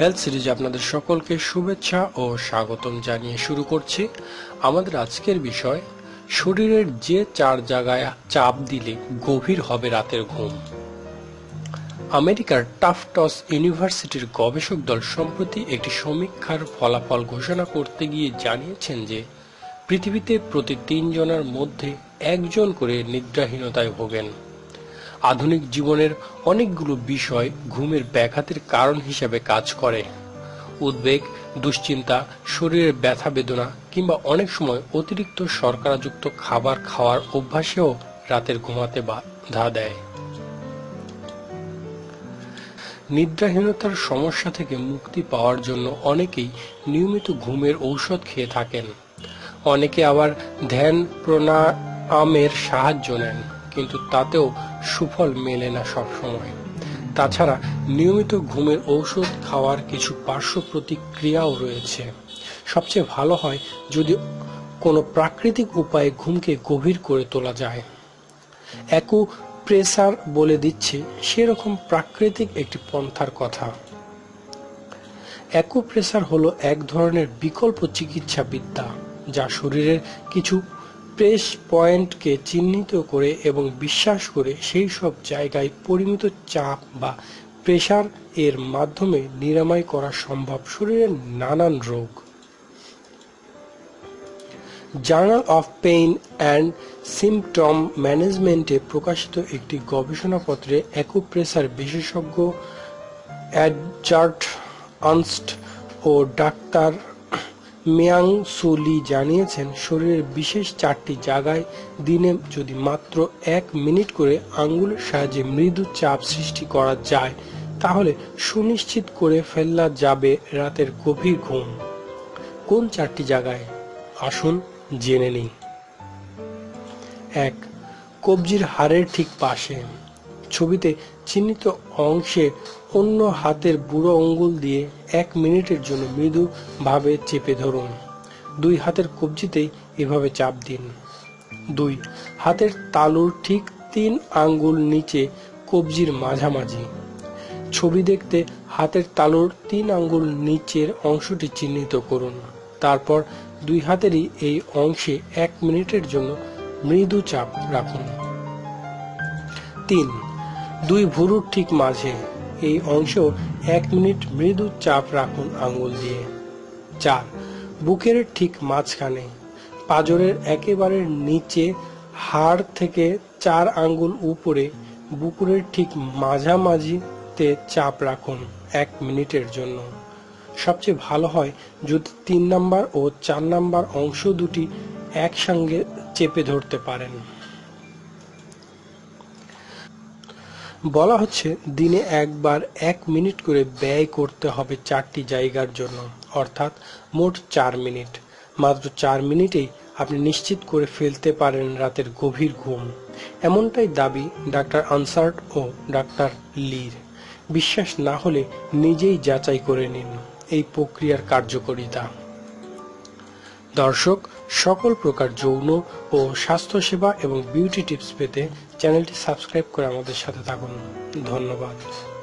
Health সিরিজে আপনাদের সকলকে শুভেচ্ছা ও স্বাগতম জানিয়ে শুরু করছি আমাদের আজকের বিষয়, শরীরের যে চার জায়গায় চাপ দিলে গভীর হবে রাতের ঘুম। আমেরিকার টাফটস ইউনিভার্সিটির গবেষক দল সম্প্রতি একটি সমীক্ষার ফলাফল ঘোষণা করতে গিয়ে জানিয়েছেন যে, পৃথিবীতে প্রতি তিনজনের মধ্যে একজন করে নিদ্রাহীনতায় ভোগেন। আধুনিক জীবনের অনেকগুলো বিষয় ঘুমের ব্যাঘাতের কারণ হিসেবে কাজ করে। উদ্বেগ, দুশ্চিন্তা, শরীরের ব্যথা বেদনা কিংবা অনেক সময় অতিরিক্ত শর্করাযুক্ত খাবার খাওয়ার অভ্যাসেও রাতের ঘুমাতে বাধা দেয়। নিদ্রাহীনতার সমস্যা থেকে মুক্তি পাওয়ার জন্য অনেকেই নিয়মিত ঘুমের ঔষধ খেয়ে থাকেন। অনেকে আবার ধ্যান প্রণায়ামের সাহায্য নেন, কিন্তু তাতেও সুফল মেলে না সবসময়। তাছাড়া নিয়মিত ঘুমের ঔষধ খাওয়ার কিছু পার্শ্ব প্রতিক্রিয়াও রয়েছে। সবচেয়ে ভালো হয় যদি কোনো প্রাকৃতিক উপায়ে ঘুমকে গভীর করে তোলা যায়। একু প্রেসার বলে দিচ্ছে সেরকম প্রাকৃতিক একটি পন্থার কথা। অ্যাকুপ্রেসার হলো এক ধরনের বিকল্প চিকিৎসা বিদ্যা যা শরীরের কিছু প্রেস পয়েন্টকে চিহ্নিত করে এবং বিশ্বাস করে সেই সব জায়গায় পরিমিত চাপ বা প্রেসার এর মাধ্যমে নিরাময় করা সম্ভব শরীরের নানান রোগ। Journal of pain and symptom ম্যানেজমেন্টে প্রকাশিত একটি গবেষণাপত্রে অ্যাকুপ্রেসার বিশেষজ্ঞ অ্যাডজার্ট আনস্ট ও ডাক্তার মিয়াং সু লি জানিয়েছেন, শরীরের বিশেষ চারটি জায়গায় দিনে যদি মাত্র এক মিনিট করে আঙ্গুলের সাহায্যে মৃদু চাপ সৃষ্টি করা যায়, তাহলে সুনিশ্চিত করে ফেলা যাবে রাতের গভীর ঘুম। কোন চারটি জায়গায়? আসুন জেনে নিই। এক, কবজির হাড়ের ঠিক পাশে। ছবিতে চিহ্নিত অংশে অন্য হাতের বুড়ো আঙ্গুল দিয়ে এক মিনিটের জন্য মৃদু ভাবে চেপে ধরুন। দুই হাতের কবজিতেই এভাবে চাপ দিন। দুই, হাতের তালুর ঠিক তিন আঙ্গুল নিচে কবজির মাঝামাঝি। ছবি দেখতে হাতের তালুর তিন আঙ্গুল নিচের অংশটি চিহ্নিত করুন। তারপর দুই হাতেরই এই অংশে এক মিনিটের জন্য মৃদু চাপ রাখুন। তিন, দুই ভুরুর ঠিক মাঝে এই অংশ এক মিনিট মৃদু চাপ রাখুন আঙ্গুল দিয়ে। চার, বুকের ঠিক মাঝখানে পাজরের একেবারে নিচে হাড় থেকে চার আঙ্গুল উপরে বুকুরের ঠিক মাঝামাঝিতে চাপ রাখুন এক মিনিটের জন্য। সবচেয়ে ভালো হয় যদি তিন নাম্বার ও চার নাম্বার অংশ দুটি একসঙ্গে চেপে ধরতে পারেন। বলা হচ্ছে দিনে একবার এক মিনিট করে ব্যয় করতে হবে চারটি জায়গার জন্য, অর্থাৎ মোট চার মিনিট। মাত্র চার মিনিটেই আপনি নিশ্চিত করে ফেলতে পারেন রাতের গভীর ঘুম। এমনটাই দাবি ডাক্তার আনসার্ট ও ডাক্তার লির। বিশ্বাস না হলে নিজেই যাচাই করে নিন। এই প্রক্রিয়ার কার্যকরিতা। দর্শক, সকল প্রকার যৌন ও স্বাস্থ্যসেবা এবং বিউটি টিপস পেতে চ্যানেলটি সাবস্ক্রাইব করে আমাদের সাথে থাকুন। ধন্যবাদ।